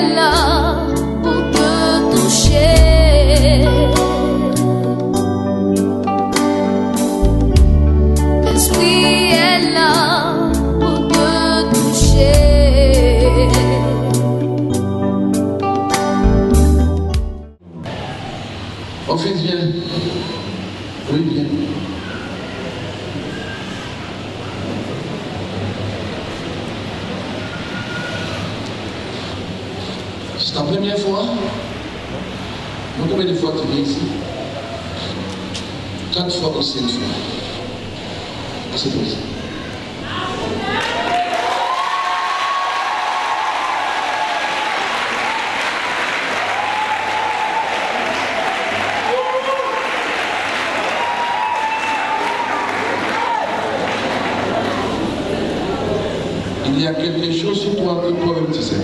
est C'est ta première fois Donc, Combien de fois tu viens ici? Quatre fois ou cinq fois C'est ça. Il y a quelque chose sur toi que toi-même tu sais.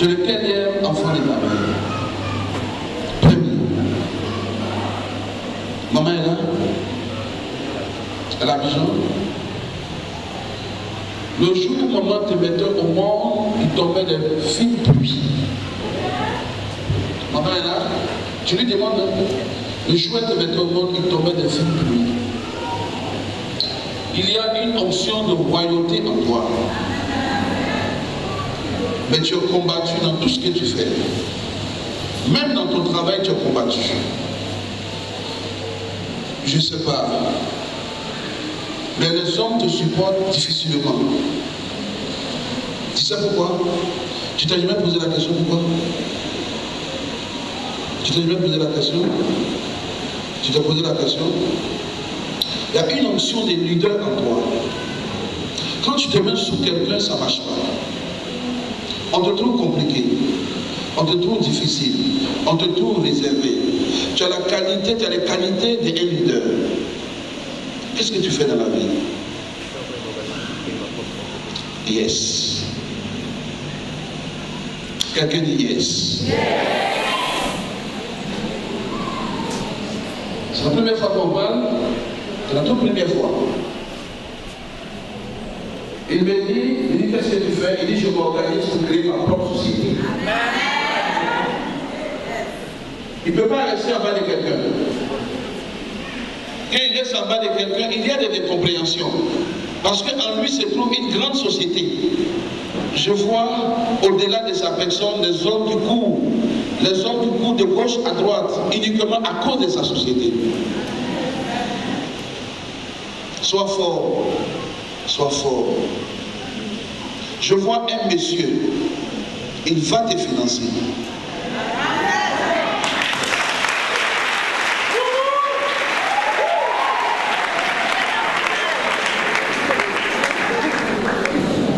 Tu es le quatrième enfant de ta. Premier. Maman est là. Elle a besoin. Le jour où maman te mettait au monde, il tombait des fines pluies. Maman est là. Tu lui demandes, le jour où elle te mettait au monde, il tombait des fines pluies. Il y a une onction de royauté en toi. Mais tu es combattu dans tout ce que tu fais. Même dans ton travail, tu es combattu. Je ne sais pas. Mais les hommes te supportent difficilement. Tu sais pourquoi? Tu t'as jamais posé la question pourquoi? Tu t'es jamais posé la question? Tu t'es posé la question? Il y a une onction des leaders en toi. Quand tu te mets sous quelqu'un, ça ne marche pas. On te trouve compliqué. On te trouve difficile. On te trouve réservé. Tu as la qualité, tu as les qualités d'un leader. Qu'est-ce que tu fais dans la vie? Yes. Quelqu'un dit yes. C'est la première fois qu'on parle. C'est la toute première fois. Il me dit, il dit qu'est-ce que tu fais? Il dit je m'organise pour créer ma propre société. Il ne peut pas rester en bas de quelqu'un. Quand il reste en bas de quelqu'un, il y a des incompréhensions. Parce qu'en lui se trouve une grande société. Je vois au-delà de sa personne les hommes qui courent, les hommes qui courent de gauche à droite, uniquement à cause de sa société. Sois fort. Sois fort. Je vois un monsieur. Il va te financer.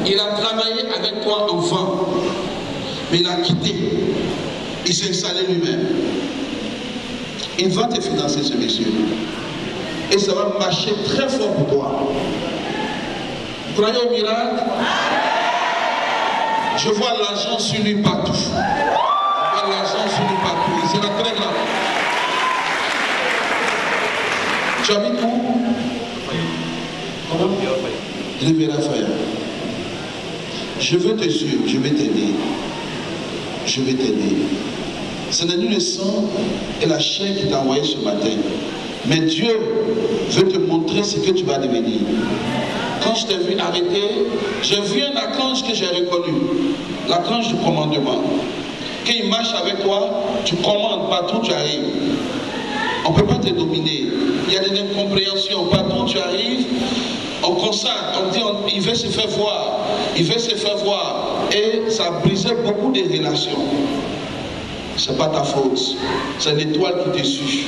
Il a travaillé avec toi enfant, mais il a quitté. Il s'est installé lui-même. Il va te financer, ce monsieur et ça va marcher très fort pour toi. Croyez au miracle Je vois l'argent sur lui partout. Je vois l'argent sur lui partout. C'est la très grave. Tu habites où Comment? Raphaël. Je veux te suivre, je vais t'aider. Je vais t'aider. Ce n'est ni le sang et la chair qui t'a envoyé ce matin. Mais Dieu veut te montrer ce que tu vas devenir. Quand je t'ai vu arrêter, j'ai vu un archange que j'ai reconnu. L'archange du commandement. Quand il marche avec toi, tu commandes partout où tu arrives. On ne peut pas te dominer. Il y a des incompréhensions. Partout où tu arrives, on constate, on dit, il veut se faire voir. Il veut se faire voir. Et ça brisé beaucoup de relations. Ce n'est pas ta faute. C'est l'étoile qui te suit.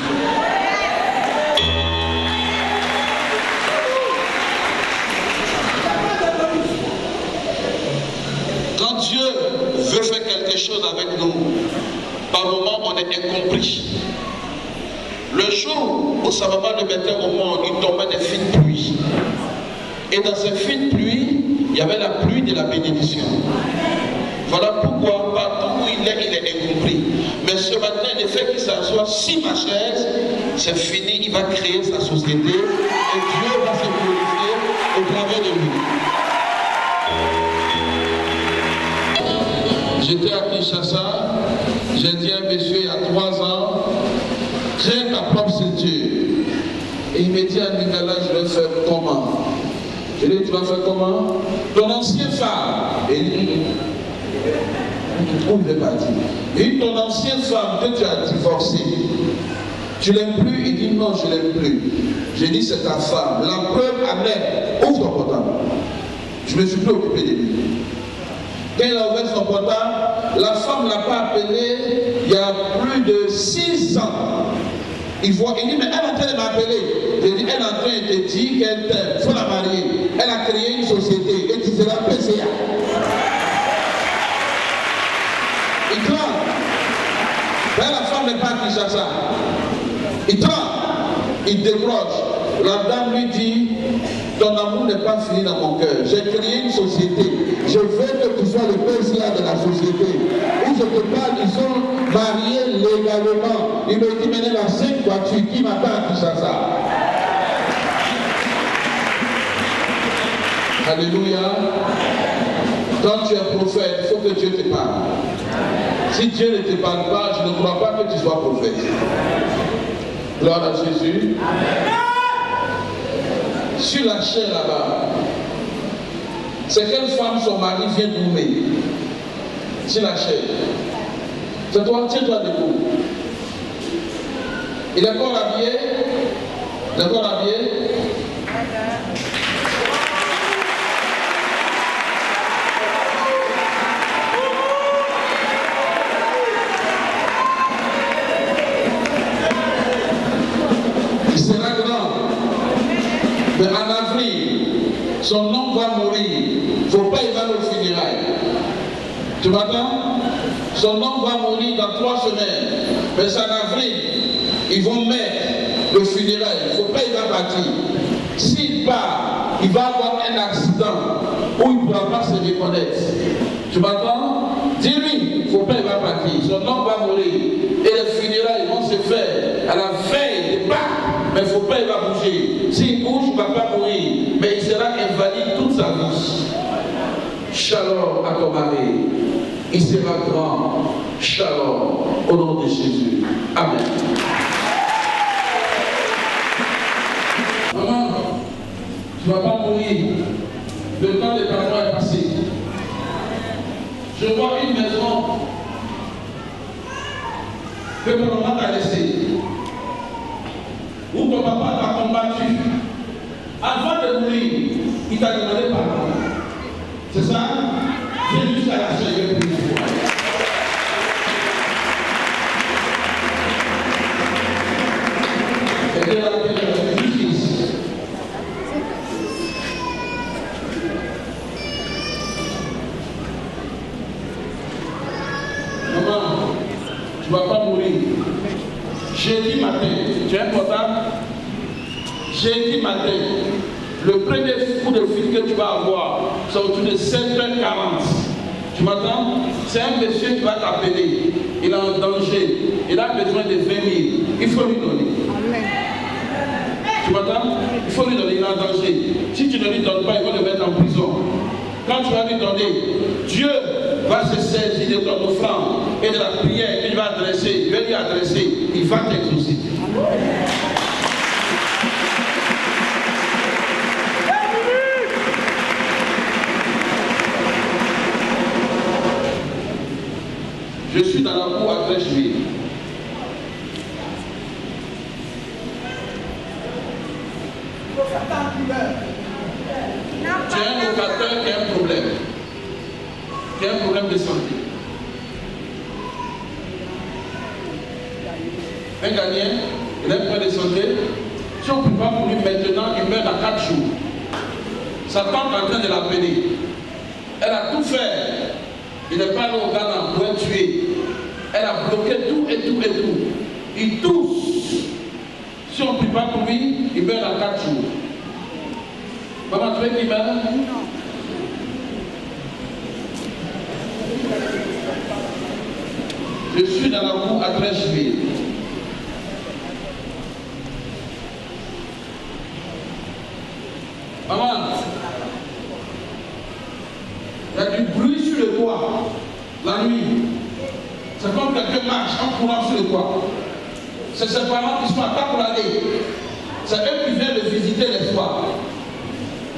Quand Dieu veut faire quelque chose avec nous, par moment on est incompris. Le jour où sa maman le mettait au monde, il tombait des fines pluies. Et dans ces fines pluies, il y avait la pluie de la bénédiction. Voilà pourquoi partout où il est, il est incompris. Mais ce matin, le fait qu'il s'assoit sur ma chaise, c'est fini, il va créer sa société et Dieu va se glorifier au travers de lui. J'étais à Kinshasa, j'ai dit à un monsieur il y a trois ans, crée ta propre structure. Et il me dit à Nicolas, je vais faire comment? Je lui ai dit, tu vas faire comment? Ton ancien femme. Et il dit, où il est parti dit, ton ancienne femme que tu as divorcée, tu l'aimes plus? Il dit, non, je l'aime plus. J'ai dit, c'est ta femme. La preuve, Amen, ouvre ton portable. Je me suis plus occupé de lui. Il a ouvert son portable, la femme ne l'a pas appelé il y a plus de six ans. Il voit, il dit, mais elle est en train de m'appeler. Elle est en train de te dire qu'elle t'aime, faut la marier. Elle a créé une société et tu seras PCA. Il tremble. Ben, la femme n'est pas Kinshasa. Il tremble. Il décroche. La dame lui dit, ton amour n'est pas fini dans mon cœur. J'ai créé une société. Je veux que tu sois le PCA de la société. Où je te parle, ils sont mariés légalement. Il me dit, maintenant, la cinq voitures qui m'attend à Kinshasa. Alléluia. Quand tu es prophète, il faut que Dieu te parle. Si Dieu ne te parle pas, je ne crois pas que tu sois prophète. Gloire à Jésus. Sur la chair là-bas, c'est quelle femme son mari vient d'oumer Sur la chair. C'est toi, tiens-toi debout. Il est encore habillé Il est encore habillé son homme va mourir. Il ne faut pas y aller au funérailles. Tu m'entends? Son homme va mourir dans trois semaines. Mais en avril. Ils vont mettre le funérail. Il ne faut pas y aller partir. S'il part, il va avoir un accident où il ne pourra pas se reconnaître. Tu m'entends? Dis-lui, il ne faut pas y aller partir. Son homme va mourir. Et les funérailles vont se faire à la Pâques. Mais faut pas y aller bouger. S'il bouge, il ne va pas mourir. Mais il sera invalide toute sa vie. Shalom à ton mari. Il sera grand. Shalom au nom de Jésus. Amen. Maman, tu ne vas pas mourir. Le temps de ta mort est passé. Je vois une maison que ton maman ton papa t'a combattu. Avant de mourir, il t'a demandé pardon. C'est ça Viens jusqu'à la chair pour une fois. Et de la paix, juste ici. Maman, tu ne vas pas mourir. Jeudi matin, tu as un portable Jeudi matin, le premier coup de fil que tu vas avoir, c'est autour de 7h40. Tu m'entends? C'est un monsieur qui va t'appeler. Il est en danger. Il a besoin de 20 000. Il faut lui donner. Tu m'entends? Il faut lui donner. Il est en danger. Si tu ne lui donnes pas, il va le mettre en prison. Quand tu vas lui donner, Dieu va se saisir de ton offrande et de la prière qu'il va adresser. Il va lui adresser. Il va t'exaucer. Je suis dans la cour à Trècheville. Tu as un locataire qui a un problème. Qui a un problème de santé. Un gagnant, il a un problème de santé. Si on ne peut pas pour lui maintenant, il meurt dans 4 jours. Sa tante est en train de l'appeler. Elle a tout fait. Il n'est pas allé au Ghana. Elle a bloqué tout et tout et tout. Il tousse. Si on ne prie pas pour lui, il meurt dans 4 jours. Maman, tu veux qu'il meure? Je suis dans la cour à Trècheville. Maman, il y a du bruit sur le toit. la nuit. C'est comme quelqu'un marche en courant sur le toit. C'est ses parents qui sont à Takoulade. C'est eux qui viennent le visiter les soirs.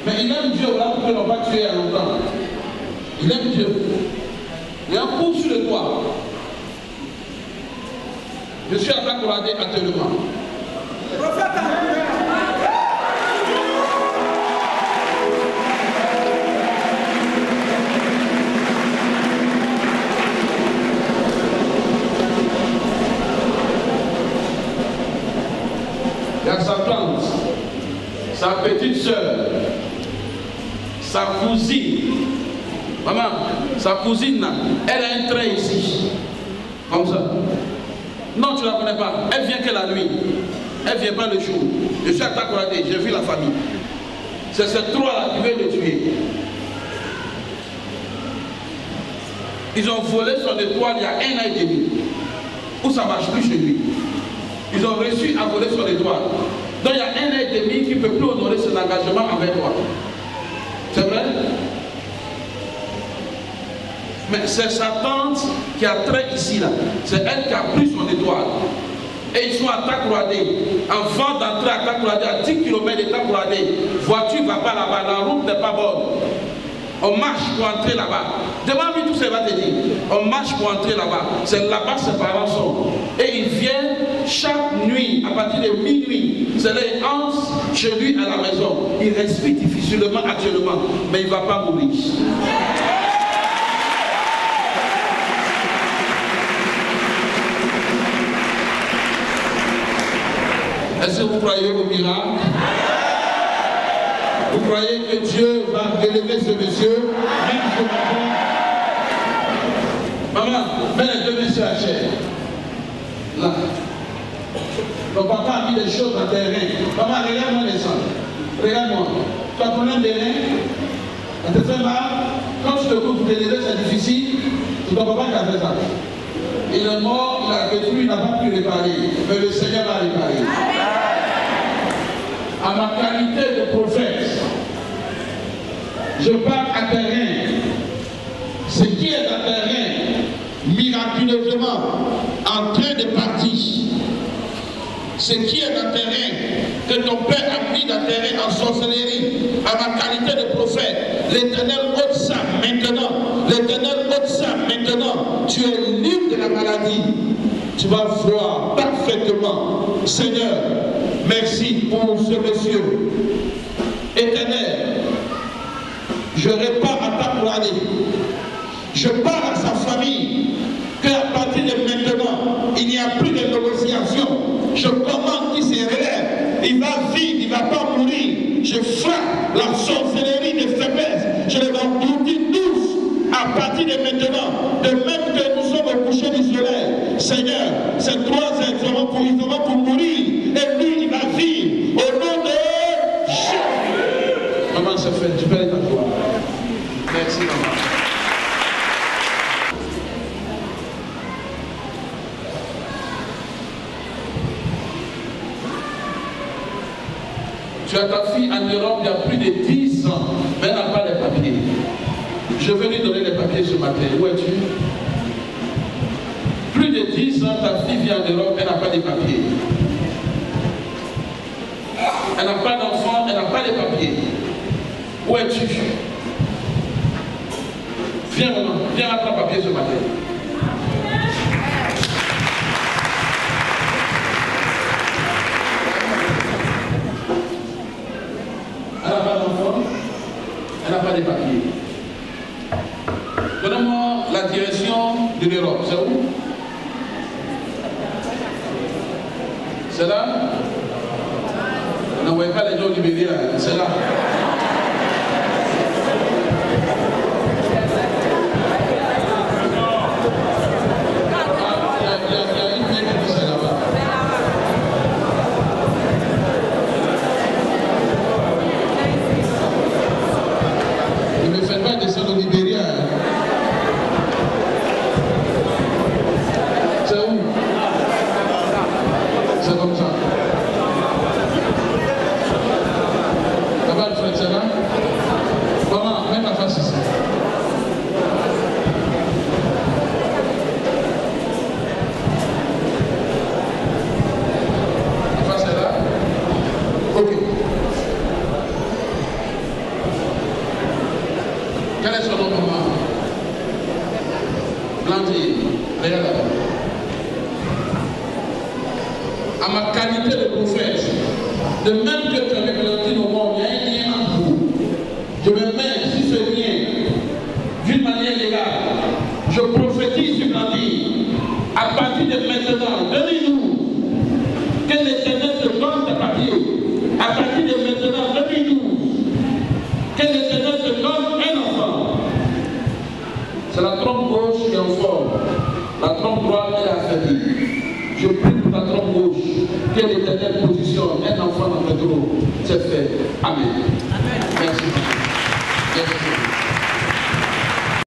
Mais il aime Dieu, voilà pourquoi ils n'ont pas tué il y a longtemps. Il aime Dieu. Il un coup sur le toit. Je suis à Takoulade actuellement. Petite soeur, sa cousine. Maman, sa cousine, elle a un trait ici. Comme ça. Non, tu ne la connais pas. Elle vient que la nuit. Elle ne vient pas le jour. Je suis à Takorade, j'ai vu la famille. C'est ces trois-là qui veulent le tuer. Ils ont volé son étoile il y a un an et demi. Où ça marche plus chez lui? Ils ont réussi à voler son étoile. Donc il y a un an et demi qui ne peut plus honorer son engagement avec toi. C'est vrai? Mais c'est sa tante qui a trait ici là. C'est elle qui a pris son étoile. Et ils sont à Takourade. Avant d'entrer à Takourade, à 10 km de Takourade, voiture ne va pas là-bas, la route n'est pas bonne. On marche pour entrer là-bas. Demande-lui tout ce qu'il va te dire. On marche pour entrer là-bas. C'est là-bas ses parents sont. Et ils viennent chaque nuit, à partir de minuit. Ils entrent chez lui à la maison. Il respire difficilement actuellement, mais il ne va pas mourir. Est-ce que vous croyez au miracle? Vous croyez que Dieu va élever ce monsieur? Même Maman, mets les deux messieurs à chair. Là. Ton papa a mis des choses dans tes reins. Maman, regarde-moi les sangs. Regarde-moi. Tu as combien de reins? Ça te fait mal Quand tu te coupes pour c'est difficile. C'est ton papa qui a fait ça. Il est mort, il a détruit, il n'a pas pu réparer. Mais le Seigneur va réparer. À ma qualité de prophète, je parle à tes reins. Ce qui est dans tes reins, miraculeusement, en train de partir. Ce qui est reins, que ton père a tes reins en sorcellerie, à ma qualité de prophète, l'éternel ôte ça maintenant. L'éternel ôte ça maintenant. Tu es libre de la maladie. Tu vas voir parfaitement. Seigneur, merci pour ce monsieur. Éternel, je répare à ta gloire. Je parle à sa famille qu'à partir de maintenant, il n'y a plus de négociation. Je commande qu'il se relève. Il va vivre, il ne va pas mourir. Je frappe la sorcellerie de faiblesse. Je les engloutis tous à partir de maintenant. De même que nous sommes au coucher du soleil. Seigneur, ces trois êtres seront pour, ils seront pour mourir. Et lui, il va vivre. Au nom de Jésus. Maman, c'est fait. Tu peux aller t'asseoir. Merci, maman. Ta fille en Europe il y a plus de 10 ans, mais elle n'a pas les papiers. Je vais lui donner les papiers ce matin. Où es-tu? Plus de 10 ans, ta fille vit en Europe, elle n'a pas de papiers. Elle n'a pas d'enfant, elle n'a pas de papiers. Où es-tu? Viens maman, viens à ton papier ce matin. Elle n'a pas de papiers. Donnez-moi la direction de l'Europe. C'est où C'est là N'envoyez pas les gens libérés, c'est là. Ah, il y a- il y a- il y a une vieille qui dit c'est là-bas. Ne me faites pas descendre au Libéria. hein. C'est où C'est comme ça. Là-bas, le frère, Blanchie, regarde là-bas. À ma qualité de prophète, de même que tu avais Blanchie au monde, il y a un lien entre vous. Je me mets sur ce lien d'une Je prophétise sur Blanchie. À partir de maintenant, donnez-nous que l'éternel te donne ta papier. À partir de maintenant, donnez-nous que l'éternel te donne un enfant. C'est la trompe gauche qui est en forme. La trompe droite est affaiblie. Je prie pour la trompe gauche. Que l'éternel positionne un enfant dans le trou. C'est fait. Amen.